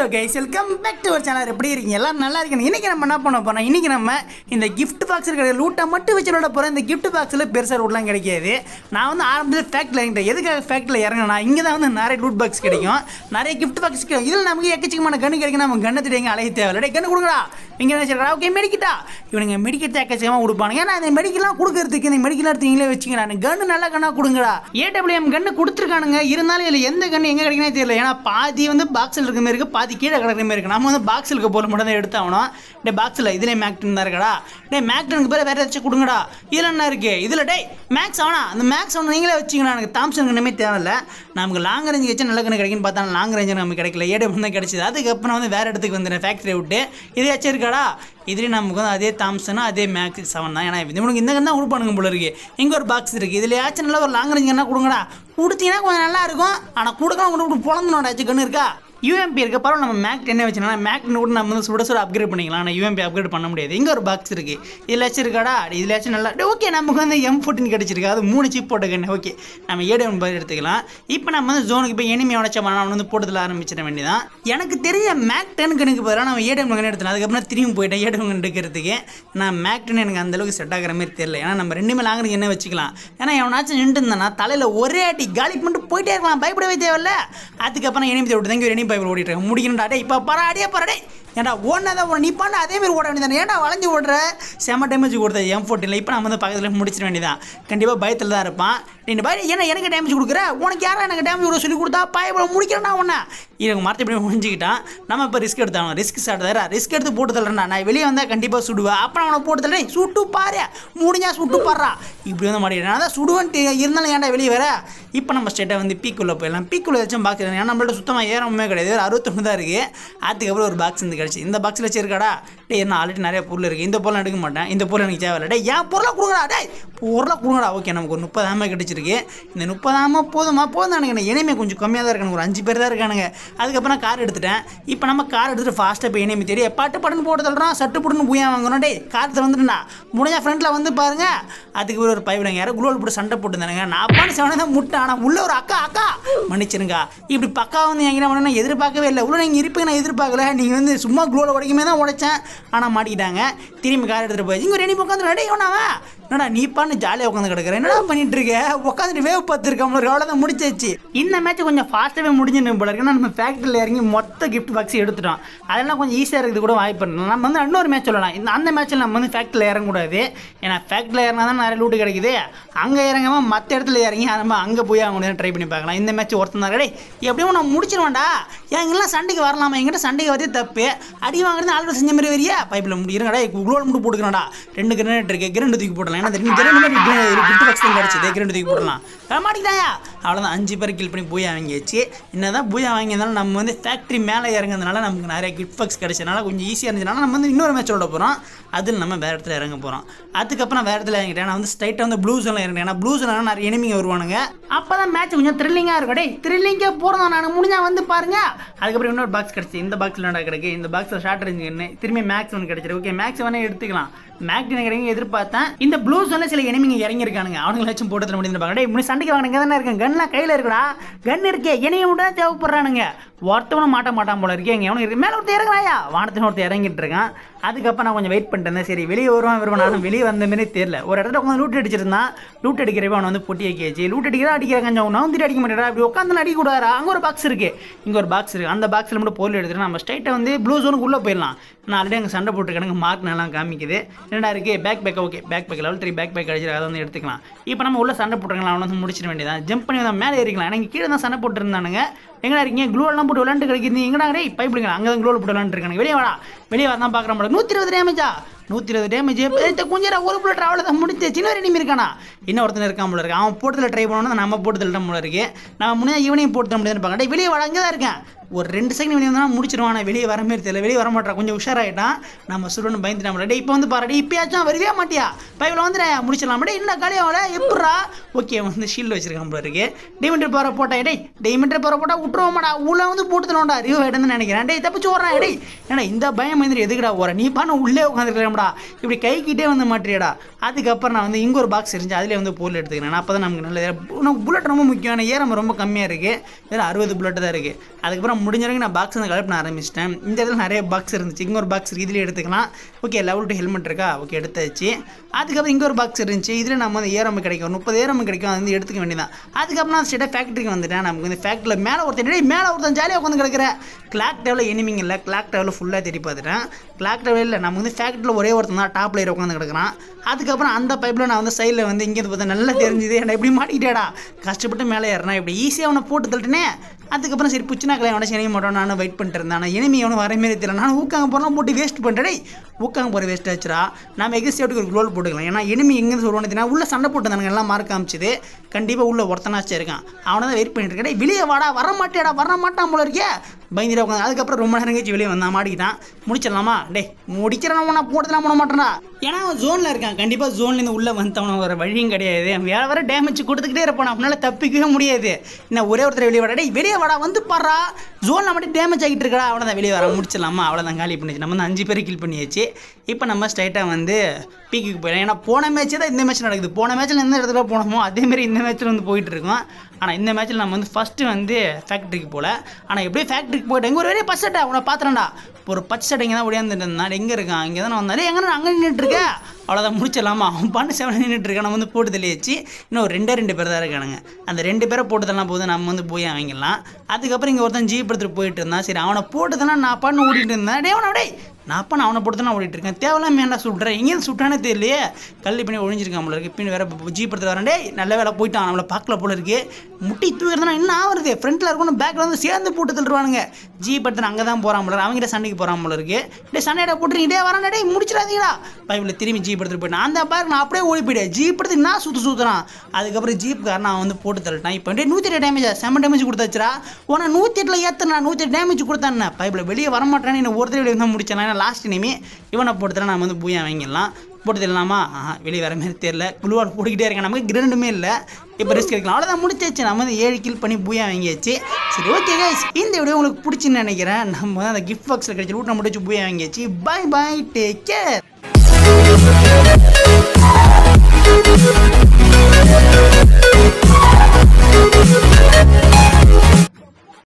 Hello guys welcome back to ஒரு channel எப்படி இருக்கீங்க? எல்லாம் நல்லா இருக்கீங்க. இன்னைக்கு நம்ம என்ன பண்ண போறோம்? இன்னைக்கு நம்ம இந்த கிஃப்ட் பாக்ஸ் இருக்கிற லூட்டை மட்டும் வச்சு விட போகிறோம் இந்த கிஃப்ட் பாக்ஸில் பெருசாக லூட்லாம் கிடைக்காது. நான் வந்து ஆரம்பத்தில் ஃபேக்ட்ரியில் இறங்கிட்டேன் எதுக்காக ஃபேக்ட்ரியில் இறங்கினா இங்கே தான் வந்து நிறைய லூட் பாக்ஸ் கிடைக்கும். நிறைய கிஃப்ட் பாக்ஸ் கிடைக்கும். இதில் நமக்கு எக்கச்சக்கமான கன்று கிடைக்கும் நம்ம கண்ணை தேடி அலைய தேவையில்ல. கண்ணு கொடுக்குறா கொடுங்கடா. இங்கே என்ன சொல்கிறா ஓகே மெடிக்கிட்டா இவனுங்க மெடிக்கத்தை எக்கச்சக்கமாக கொடுப்பானுங்க ஏன்னா இந்த மெடிக்கலாம் கொடுக்கறதுக்கு இந்த மெடிக்கல் எடுத்து நீங்களே வச்சுக்கிறேன் கன்று நல்ல கண்ணா கொடுங்கடா. ஏடபிள்யூஎம் கன்று கொடுத்துருக்கானுங்க. இருந்தாலும் இதில் எந்த கன்று எங்கே கிடைக்குனே தெரியல. ஏன்னா பாதி வந்து பாக்ஸில் இருக்க மாதிரி இருக்குது பாதி கீழே கிடக்கிற மாதிரி இருக்கு. நம்ம வந்து பாக்ஸுக்கு இருக்க மட்டும் தான் எடுத்தாகணும். டே பாக்ஸில் இதுலேயே மேக்டன் தான் இருக்கடா. டே மேக்டனுக்கு பேர் வேறு ஏதாச்சும் கொடுங்கடா. இதில் என்ன இருக்குது இதில் டே மேக்ஸ் ஆனா அந்த மேக்ஸ் அவனை நீங்களே வச்சுக்கணும் எனக்கு தாம்சனுக்கு கண்ணுமே தேவையில்ல. நமக்கு லாங் ரேஞ்ச் வச்சு நல்ல கண்ணு கிடைக்குன்னு பார்த்தா லாங் ரேஞ்சு நமக்கு கிடைக்கல. ஏடம் தான் கிடைச்சது. அதுக்கப்புறம் வந்து வேறு இடத்துக்கு வந்துடுறேன் ஃபேக்ட்ரி விட்டு. இதையாச்சும் இருக்காடா. இதுலேயும் நமக்கு வந்து அதே தாம்சனும் அதே மேக்ஸ் செவன் தான். ஏன்னா இது உனக்கு இந்த கண்ணு தான் கொடுப்பானுங்க போல இருக்கு. இங்கே ஒரு பாக்ஸ் இருக்குது இதுலையாச்சும் நல்ல ஒரு லாங் ரேஞ்ச் என்ன கொடுங்கடா. கொடுத்தீங்கன்னா கொஞ்சம் நல்லா இருக்கும். ஆனால் கொடுக்கலாம் கொண்டு பொழந்துனோட கண்ணு இருக்கா? யூஎம்பி இருக்கப்பறம் பரவாயில்ல நம்ம மேக் என்ன வச்சுனா மேக் கூட நம்ம வந்து சுட சுட அப்கிரேட் பண்ணிக்கலாம். ஆனால் யூஎம்பி அப்கிரேட் பண்ண முடியாது. இங்கே ஒரு பாக்ஸ் இருக்குது இதுலாச்சும் இருக்காடா? இதுலாச்சும் நல்லா ஓகே நமக்கு வந்து எம் ஃபோர்டின் கிடச்சிருக்கு. அது மூணு சிப் போட்ட கண்ணு ஓகே நம்ம ஏடு ஒன்பது எடுத்துக்கலாம். இப்போ நம்ம வந்து ஜோனுக்கு போய் எனிமி உடச்ச நான் வந்து போட்டதில் ஆரம்பிச்சிட வேண்டியதான் எனக்கு தெரிஞ்ச மேக் டென் கணக்கு பதிலாக நம்ம ஏடிஎம் கண்ணு எடுத்தேன் அதுக்கப்புறம் திரும்பி போயிட்டேன் ஏடிஎம் கண்ணு எடுக்கிறதுக்கு. நான் மேக் டென் எனக்கு அந்தளவுக்கு செட் ஆகிற மாதிரி தெரியல. ஏன்னா நம்ம ரெண்டுமே லாங்குறது என்ன வச்சுக்கலாம்? ஏன்னா எவனாச்சும் நின்று இருந்தானா தலையில் ஒரே அடி காலி பண்ணிட்டு போயிட்டே இருக்கலாம். பயப்படவே தேவையில்ல. அதுக்கப்புறம் எனிமி விட்டு தான் இனி பைபிள் ஓடிட்டு இருக்கேன் முடிக்கணும்டா. டே இப்போ பரா அடியே பரடே ஏன்டா ஓடினதான் ஓட நீ பண்ண அதே மாதிரி ஓட வேண்டியதானே ஏன்டா வளைஞ்சு ஓடுற செம டேமேஜ் கொடுத்த எம் ஃபோர்ட்டில் இப்போ நம்ம வந்து பக்கத்தில் முடிச்சிட வேண்டியதான் கண்டிப்பாக பயத்தில் தான் இருப்பான். நீ பய ஏன்னா எனக்கு டேமேஜ் கொடுக்குற? உனக்கு யாரா எனக்கு டேமேஜ் கொடுக்க சொல்லி கொடுத்தா பயப்பட முடிக்கிறேன்னா உன்னை? எனக்கு மரத்தை இப்படி முடிஞ்சிக்கிட்டான் நம்ம இப்போ ரிஸ்க் எடுத்தாங்க ரிஸ்க் ஸ்டார்ட் தர ரிஸ்க் எடுத்து போட்டு தரேன்டா நான் வெளியே வந்தால் கண்டிப்பாக சுடுவேன். அப்புறம் அவனை போட்டு தரேன் சுட்டு பாரு. முடிஞ்சா சுட்டு பாடுறா இப்படி வந்து மாட்டேன் அதான் சுடுவன்ட்டு இருந்தாலும் ஏன்டா வெளியே வர? இப்போ நம்ம ஸ்டேட்டை வந்து பீக்குள்ளே போயிடலாம். பீக்குள்ளே ஏதாச்சும் பாக்ஸ் ஏன்னா நம்மள்ட்ட சுத்தமாக ஏறமே கிடையாது. ஒரு அறுபத்தொன்று தான் இருக்குது அதுக்கப்புறம் ஒரு பாக்ஸ் வந்து கிடச்சி இந்த பாக்ஸில் வச்சிருக்காடா. டே என்ன ஆல்ரெடி நிறைய பொருள் இருக்குது இந்த பொருள் எடுக்க மாட்டேன். இந்த பொருள் எனக்கு தேவையில்ல. டே ஏன் பொருளை கொடுங்கடா டே பொருளை கொடுங்கடா. ஓகே நமக்கு ஒரு முப்பதாம கிடச்சிருக்கு. இந்த முப்பதாம போதுமா? போதும் எனக்கு இனிமே கொஞ்சம் கம்மியாக தான் இருக்கானுங்க. ஒரு அஞ்சு பேர் தான் இருக்கானுங்க. அதுக்கப்புறம் கார் எடுத்துட்டேன். இப்போ நம்ம கார் எடுத்துகிட்டு ஃபாஸ்ட்டாக போய் இனிமே தெரியும் பாட்டு பட்டுன்னு போட்டு தள்ளுறோம் சட்டு புட்டுன்னு பூயா வாங்கணும் டே கார் வந்துட்டுண்ணா முடிஞ்ச ஃப்ரெண்டில் வந்து பாருங்க. அதுக்கு ஒரு பைபிள் யாரும் குளோல் போட்டு சண்டை போட்டுருந்தானுங்க. நான் பாட்டு செவனே தான் முட்டை ஆனால் உள்ள ஒரு அக்கா அக்கா. மன்னிச்சிருங்க. இப்படி பக்கா வந்து எங்கே நான் எதிர்பார்க்கவே இல்லை. உள்ள நீங்கள் இருப்பீங்க நான் எதிர்பார்க்கல. நீங்கள் வந்து சும்மா குளோவில் உடைக்குமே தான் உடைச்சேன். ஆனால் மாட்டிக்கிட்டாங்க. திரும்பி கார் எடுத்துகிட்டு போய் இங்கே ரெடி உட்காந்து ரெடி ஒன்றாவா என்னடா நீ பண்ணு ஜாலியாக உட்காந்து கிடக்குற? என்னடா பண்ணிட்டு இருக்க உட்காந்துட்டு வேவ் பார்த்துருக்கோம் நம்மளுக்கு அவ்வளோதான் முடிச்சிச்சு. இந்த மேட்ச் கொஞ்சம் ஃபாஸ்ட்டாகவே முடிஞ்சுன்னு போல இருக்கு. நம்ம ஃபேக்ட்ரியில் இறங்கி மொத்த கிஃப்ட் பாக்ஸ் எடுத்துட்டோம். அதெல்லாம் கொஞ்சம் ஈஸியாக இருக்குது கூட வாய்ப்பு இருக்கு. நம்ம வந்து இன்னொரு மேட்ச் சொல்லலாம். இந்த அந்த மேட்ச்சில் நம்ம வந்து ஃபேக்ட்ரியில் இறங்கக்கூடாது. ஏன்னா ஃபேக்ட்ரியில் இறங்கினா தான் நிறைய லூட்டு கிடைக்குது. அங்கே இறங்காமல் மற்ற இடத்துல இறங்கி நம்ம அங்கே போய் அவங்க ட்ரை பண்ணி பார்க்கலாம். இந்த மேட்ச் ஒருத்தன் தான். டேய் எப்படியும் நான் முடிச்சிருவேன்டா. எங்கெல்லாம் சண்டைக்கு வரலாமா? எங்கிட்ட சண்டைக்கு வரதே தப்பு. அடி வாங்குறது ஆல்ரெடி செஞ்ச மாதிரி வரியா? பைப்பில் முடிக்கிறடா குளோல் மட்டும் போட்டுக்கிறேன்டா. ரெண்டு கிரேட் இருக்கு. கிரண்டு தூக்கி போடலாம் ஏன்னா ரெண்டு கிரண்டு மாதிரி கிஃப்ட் பாக்ஸ் தான் கிரண்டு தூக்கி போடலாம் மாட்டிக்கிட்டாயா அவ்வளோதான் அஞ்சு பேர் கில் பண்ணி பூயா வாங்கியாச்சு. என்னதான் பூயா வாங்கியிருந்தாலும் நம்ம வந்து ஃபேக்ட்ரி மேலே இறங்குறதுனால நமக்கு நிறைய கிட் பாக்ஸ் கிடைச்சதுனால கொஞ்சம் ஈஸியாக இருந்துச்சுனால நம்ம வந்து இன்னொரு மேட்ச் விட போகிறோம் அதில் நம்ம வேறு இடத்துல இறங்க போகிறோம் அதுக்கப்புறம் வேறு இடத்துல இறங்கிட்டேன். நான் வந்து ஸ்ட்ரைட்டாக வந்து ப்ளூ ஜோனில் இறங்கிட்டேன் ஏன்னா ப்ளூ ஜோனில் நிறைய எனிமிங்க வருவானுங்க. அப்போ தான் மேட்ச் கொஞ்சம் த்ரில்லிங்காக இருக்கும். டே த்ரில்லிங்காக போகிறோம் நான் முடிஞ்சால் வந்து பாருங்க. அதுக்கப்புறம் இன்னொரு பாக்ஸ் கிடச்சி. இந்த பாக்ஸில் என்ன கிடக்கு? இந்த பாக்ஸில் ஷார்ட் ரேஞ்ச் என்ன? திரும்பி மேக்ஸ் ஒன்று கிடச்சிரு ஓகே மேக்ஸ் வேணால் எடுத்துக்கலாம். மேக்ஸ் எனக்கு எதிர்பார்த்தேன். இந்த ப்ளூ ஜோனில் சில எனிமிங்க இறங்கியிருக்கானுங்க. அவனுங்களாச்சும் போட்டு முடிஞ்சிருப்பாங்க டே பாருங்க முன்னாடி சண்டைக்கு வாங்க தானே இருக்கேன் கன்லாம் கையில் இருக்குடா. கன் இருக்கே என்னைய மட்டும் தான் தேவைப்படுறானுங்க. ஒருத்தவனும் மாட்ட மாட்டான் போல இருக்கே இங்கே எவனும் இருக்கு. மேலே ஒருத்தர் இறங்குறாயா? வானத்தில் ஒருத்தர் இறங்கிட்டு இருக்கான். அதுக்கப்புறம் நான் கொஞ்சம் வெயிட் பண்ணிட்டேன் சரி வெளியே வருவான் வருவான். வெளியே வந்த மாதிரி தெரியல. ஒரு இடத்துல உட்காந்து லூட் அடிச்சிருந்தான் லூட் அடிக்கிறப்ப அவன் வந்து பொட்டி ஆக்கியாச்சு லூட் அடிக்கிறா அடிக்கிற கஞ்சம் நவுந்திட்டு அடிக்க மாட்டேடா அப்படி உட்காந்து அடிக்க கூடாதா அங்கே ஒரு பாக்ஸ் இருக்கு. இங்கே ஒரு பாக்ஸ் இருக்கு. அந்த பாக்ஸில் மட்டும் பொருள் எடுத்துட்டு நம்ம ஸ்ட்ரைட்டை வந்து ப்ளூ ஜோனுக்கு உள்ளே போயிடலாம். நான் ஆல்ரெடி அங்கே சண்டை போட்டுருக்கானுங்க மார்க் நல்லா காமிக்குது. என்னடா இருக்கு? Bag bag okay bag bag level three bag bag அடிச்சிருக்க அதை வந்து எடுத்துக்கலாம். இப்போ நம்ம உள்ள சண்டை போட்டுருக்கலாம். அவனை வந்து முடிச்சிட வேண்டியதான் ஜம்ப் பண்ணி வந்து மேலே ஏறிக்கலாம். எனக்கு கீழே தான் சண்டை போட்டுருந்தானுங்க. எங்கடா இருக்கீங்க? க்ளூ எல்லாம் போட்டு விளாண்டு கிடைக்குது எங்கடா டேய் பைப்பிடுங்க அங்கே தான் க்ளூவில் போட்டு விளாண்டுருக்காங்க வெளியே வாடா. வெளியே வரதான் பார்க்குற முடியும் நூற்றி இருபது டேமேஜா நூற்றி இருபது டேமேஜ் கொஞ்சம் ஒரு புள்ள ட்ராவலில் தான் முடிஞ்சு சின்ன ஒரு இனிமே இருக்கானா? இன்னும் ஒருத்தன் இருக்கான் போல இருக்கு. அவன் போட்டதில் ட்ரை பண்ணணும் நம்ம போட்டதில் போல இருக்கு. நம்ம முன்னாடி ஈவினிங் போட்டு முடியாது இருப்பாங்க வெளியே வாடா அங்கே தான் இருக்கேன். ஒரு ரெண்டு செகண்ட் வெளியே வந்தால் முடிச்சிருவான். ஆனால் வெளியே வர மாதிரி தெரியல. வெளியே வர மாட்டான் கொஞ்சம் உஷாராயிட்டான் நம்ம சுடுன்னு பயந்துட்டான் டே இப்போ வந்து பாரு இப்பயாச்சும் வரவே மாட்டியா? பைபிள் வந்துடா முடிச்சிடலாம். டே என்ன காலியாவல எப்படா ஓகே வந்து ஷீல்டு வச்சிருக்கான் போல இருக்கு. டெய்மெண்ட்ரி போகிற போட்டா டே டெய்மெண்ட்ரி போகிற போட்டா விட்டுருவோமாடா. உள்ள வந்து போட்டு ரிவ் ஆகிடுன்னு நினைக்கிறேன். டே தப்பிச்சு ஓடுறான் டே ஏன்னா இந்த பயம் வந்து எதுக்குடா ஓர நீ பண்ண உள்ளே உட்காந்துருக்கலாம்டா இப்படி கைக்கிட்டே வந்து மாட்டியடா. அதுக்கப்புறம் நான் வந்து இங்கே ஒரு பாக்ஸ் இருந்துச்சு. அதிலே வந்து பொருள் எடுத்துக்கிறேன். அப்போ தான் நமக்கு நல்லது புல்லட் ரொம்ப முக்கியம். ஏரம் ரொம்ப கம்மியாக இருக்குது வேறு அறுபது புல்லட் தான் இருக்குது அதுக்கப்புறம் முடிஞ்ச வரைக்கும் நான் பாக்ஸ் வந்து கலெக்ட் பண்ண ஆரம்பிச்சிட்டேன். இந்த இடத்துல நிறைய பாக்ஸ் இருந்துச்சு. இங்கே ஒரு பாக்ஸ் இதில் எடுத்துக்கலாம். ஓகே லெவல் டூ ஹெல்மெட் இருக்கா? ஓகே எடுத்தாச்சு. அதுக்கப்புறம் இங்கே ஒரு பாக்ஸ் இருந்துச்சு. இதில் நம்ம வந்து ஏரம்பு கிடைக்கும். முப்பது ஏரம்பு கிடைக்கும். அது வந்து எடுத்துக்க வேண்டியதான் அதுக்கப்புறம் நான் ஸ்டேட்டாக ஃபேக்ட்ரிக்கு வந்துட்டேன். நமக்கு இந்த ஃபேக்ட்ரியில் மேலே ஒருத்தன் மேலே ஒருத்தன் ஜாலியாக உட்காந்து கிடக்கிற கிளாக் டேவில் எனிமிங் இல்லை. கிளாக் டேவில் ஃபுல்லாக தேடி பார்த்துட்டேன். கிளாக் இல்லை. நம்ம வந்து ஃபேக்ட்ரியில் ஒரே ஒருத்தன் தான் டாப் லேயர் உட்காந்து கிடக்கிறான். அதுக்கப்புறம் அந்த பைப்பில் நான் வந்து சைடில் வந்து இங்கேருந்து பார்த்தா நல்லா தெரிஞ்சுது. என்ன இப்படி மாட்டிக்கிட்டேடா. கஷ்டப்பட்டு மேலே ஏறினா இப்படி ஈஸியாக அவனை போட்டு தள்ளிட்டேனே. அதுக்கப்புறம் சரி புச்சுனா கலை அவனை செய்ய மாட்டோம் நானும் வெயிட் பண்ணிட்டு இருந்தேன். ஆனால் இனிமே அவனும் வர மாரி தெரியல. நான் ஊக்காங்க போகிறோம் போட்டு வேஸ்ட் பண்ணிட்டேன். ஊக்காங்க போகிற வேஸ்ட் ஆச்சுரா நம்ம எக்ஸிஸ்டேட்டுக்கு ஒரு க்ளோல் போட்டுக்கலாம். ஏன்னா இனிமே எங்கேருந்து சொல்லுவானு தெரியும்? உள்ள சண்டை போட்டு தானுங்க எல்லாம் மார்க் காமிச்சது. கண்டிப்பாக உள்ள ஒருத்தனாச்சும் இருக்கான். அவனை தான் வெயிட் பண்ணிட்டு இருக்கேன். வெளியே வாடா. வர மாட்டேடா. வர மாட்டான் போல இருக்கே. பயந்துட்டு உட்காந்து. அதுக்கப்புறம் ரொம்ப நேரம் கழிச்சு வெளியே வந்தான். மாட்டிக்கிட்டான். முடிச்சிடலாமா? டே முடிக்கிறேன் உன போட்டுலாம் பண்ண மாட்டேன்டா. ஏன்னா அவன் ஜோனில் இருக்கான். கண்டிப்பாக ஜோன்லேருந்து உள்ளே வந்தவன வர வழியும் கிடையாது. வேற வேற டேமேஜ் கொடுத்துக்கிட்டே இருப்பான். அவனால் தப்பிக்கவே முடியாது. என்ன ஒரே ஒருத்தர் வெளியே வாடா. டே வெளியே வாடா. வந்து பாடுறா. ஜோனில் மட்டும் டேமேஜ் ஆகிட்டு இருக்கா அவ்வளோதான் தான் வெளியே வர முடிச்சிடலாமா? அவ்வளோதான் காலி பண்ணிச்சு நம்ம வந்து அஞ்சு பேர் கில் பண்ணியாச்சு. இப்போ நம்ம ஸ்ட்ரைட்டாக வந்து பீக்குக்கு போயிடலாம். ஏன்னா போன மேட்ச்சே தான் இந்த மேட்ச் நடக்குது. போன மேட்ச்சில் எந்த இடத்துல போனோமோ அதேமாரி இந்த மேட்ச்சில் வந்து போயிட்டு இருக்கோம். ஆனால் இந்த மேட்ச்சில் நம்ம வந்து ஃபஸ்ட்டு வந்து ஃபேக்ட்ரிக்கு போகல ஆனால் எப்படியும் ஃபேக்ட்ரிக்கு போயிட்டு எங்கே ஒரு வேலையை பச்சட்டை உன்னை பார்த்துறேன்டா ஒரு பச்சை சட்டை இங்கே தான் ஒடியாந்துட்டு இருந்தான். எங்கே இருக்கான்? இங்கே தானே வந்தாலே எங்கே அங்கே நின்றுட்டு அவ்வளோதான் முடிச்சிடலாமா? அவன் பண்ண செவன் நின்றுட்டு இருக்கான். நம்ம வந்து போட்டு தெளிச்சு இன்னும் ஒரு ரெண்டே ரெண்டு பேர் தான் இருக்கானுங்க. அந்த ரெண்டு பேரை போட்டுதெல்லாம் தரலாம் போது நம்ம வந்து போய் வாங்கிடலாம். அதுக்கப்புறம் இங்கே ஒருத்தன் ஜீப் எடுத்துகிட்டு போயிட்டு இருந்தான். சரி அவனை போட்டுதெல்லாம் நான் பண்ணு ஓடிட்டு இருந்தேன். டே அவனை நான் அப்போ நான் அவனை போட்டு தான் ஓடிட்டு இருக்கேன். தேவையில்லாம என்ன சுட்டுறேன் எங்கேயும் சுட்டானே தெரியலையே. கல்வி பண்ணி ஒழிஞ்சிருக்கான் போல இருக்கு. பின் வேற ஜீப் எடுத்து வரண்டே நல்ல வேலை போயிட்டான். நம்மளை பார்க்கல போல இருக்கு. முட்டி தூக்கிறதுனா என்ன ஆகுறது ஃப்ரண்ட்டில் இருக்கணும் பேக்கில் வந்து சேர்ந்து போட்டு தள்ளுவானுங்க. ஜீப் எடுத்து அங்கே தான் போகிறான் போல அவங்ககிட்ட சண்டைக்கு போகிறான் போல இருக்கு. டே சண்டையிட போட்டுருங்க டே வரான் டேய் முடிச்சிடாதீங்களா பைப்பில் திரும்பி ஜீப் எடுத்துட்டு போயிட்டான் அந்த பாரு நான் அப்படியே ஓடி போயிட்டேன். ஜீப் எடுத்து நான் சுற்று சுற்றுறான் அதுக்கப்புறம் ஜீப் காரன் அவன் வந்து போட்டு தள்ளிட்டான். இப்போ டே நூற்றி எட்டு டேமேஜ் செம்ம டேமேஜ் கொடுத்தாச்சுரா உன நூற்றி எட்டில் ஏற்றுனா நூற்றி எட்டு டேமேஜ் கொடுத்தானே பைப்பில் வெளியே வர மாட்டேன்னு என்ன ஒருத்தர் வெளியே தான் முடிச்சேன் லாஸ்ட் இனிமே இவனை போட்டதில் நம்ம வந்து பூயா வாங்கிடலாம். போட்டது இல்லாமா வெளியே வர மாதிரி தெரில குழுவால் போட்டுக்கிட்டே இருக்கேன் நமக்கு கிரண்டுமே இல்லை. இப்போ ரிஸ்க் எடுக்கலாம். அவ்வளோதான் முடிச்சாச்சு நம்ம வந்து ஏழு கில் பண்ணி பூயா வாங்கியாச்சு. சரி ஓகே கைஸ் இந்த வீடியோ உங்களுக்கு பிடிச்சின்னு நினைக்கிறேன். நம்ம வந்து அந்த கிஃப்ட் பாக்ஸில் கிடைச்ச ரூட்டை முடிச்சு பூயா வாங்கியாச்சு. By bye take care